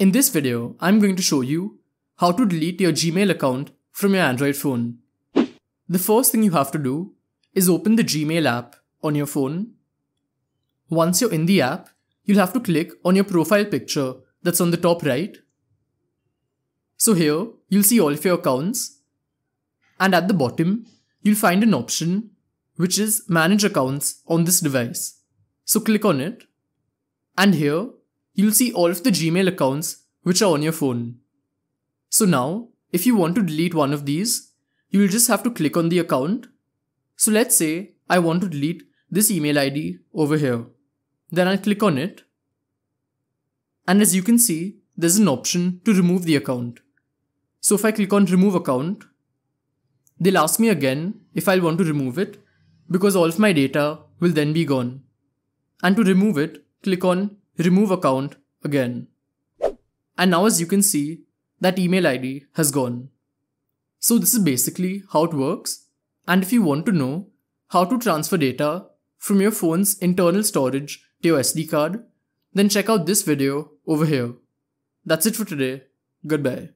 In this video, I'm going to show you how to delete your Gmail account from your Android phone. The first thing you have to do is open the Gmail app on your phone. Once you're in the app, you'll have to click on your profile picture that's on the top right. So here, you'll see all of your accounts. And at the bottom, you'll find an option which is Manage Accounts on this device. So click on it. And here, you'll see all of the Gmail accounts which are on your phone. So now, if you want to delete one of these, you will just have to click on the account. So let's say I want to delete this email ID over here. Then I'll click on it. And as you can see, there's an option to remove the account. So if I click on remove account, they'll ask me again if I'll want to remove it because all of my data will then be gone. And to remove it, click on remove account again. And now as you can see, that email ID has gone. So this is basically how it works. And if you want to know how to transfer data from your phone's internal storage to your SD card, then check out this video over here. That's it for today. Goodbye.